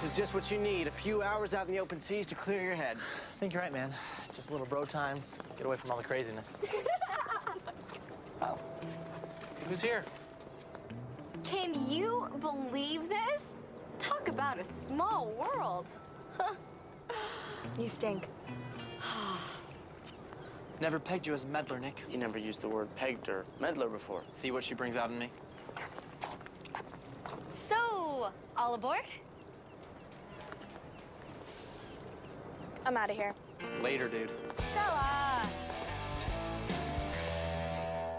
This is just what you need. A few hours out in the open seas to clear your head. I think you're right, man. Just a little bro time. Get away from all the craziness. oh. Who's here? Can you believe this? Talk about a small world. you stink. Never pegged you as a meddler, Nick. You never used the word pegged or meddler before. See what she brings out in me? So, all aboard? I'm out of here. Later, dude. Stella!